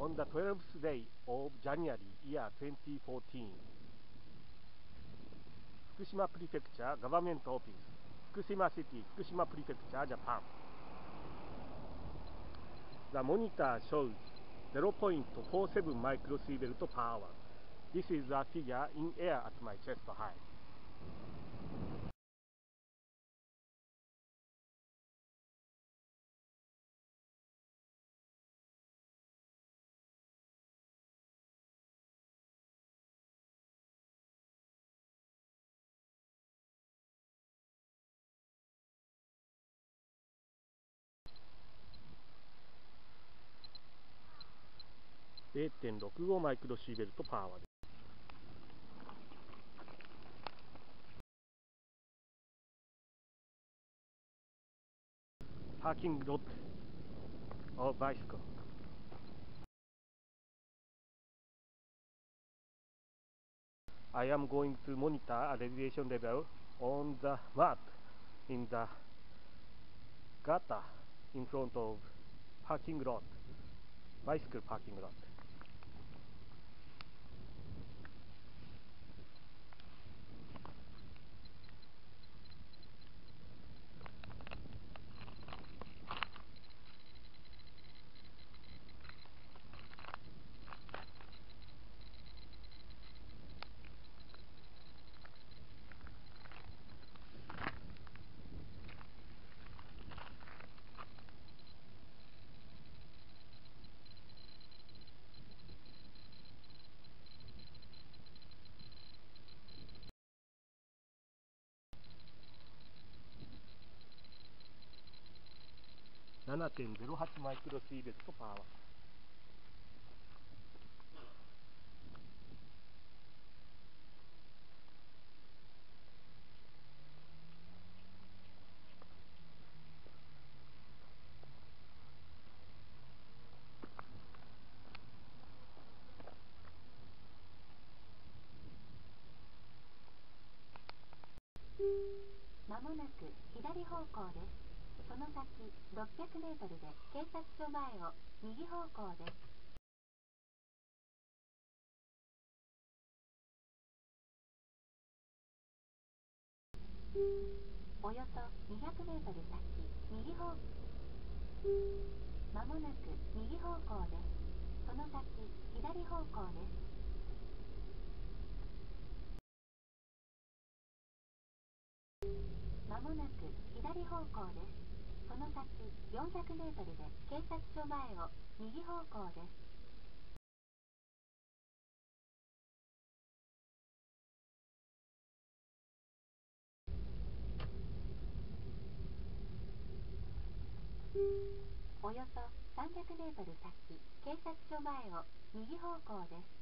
on the 12th day of January year 2014 Fukushima Prefecture Government Office 福島 City 福島 Prefecture Japan The monitor shows 0.47 microsievert per hour This is a figure in air at my chest height 0.65マイクロシーベルトパワーです。parking lot of bicycle. I am going to monitor a radiation level on the map in the gutter in front of parking lot, bicycle parking lot. 7.08マイクロシーベルトパワー。まもなく左方向です。その先600メートルで警察署前を右方向です。およそ200メートル先右方まもなく右方向です。その先左方向です。まもなく左方向です。その先400メートルで警察署前を右方向です。およそ300メートル先警察署前を右方向です。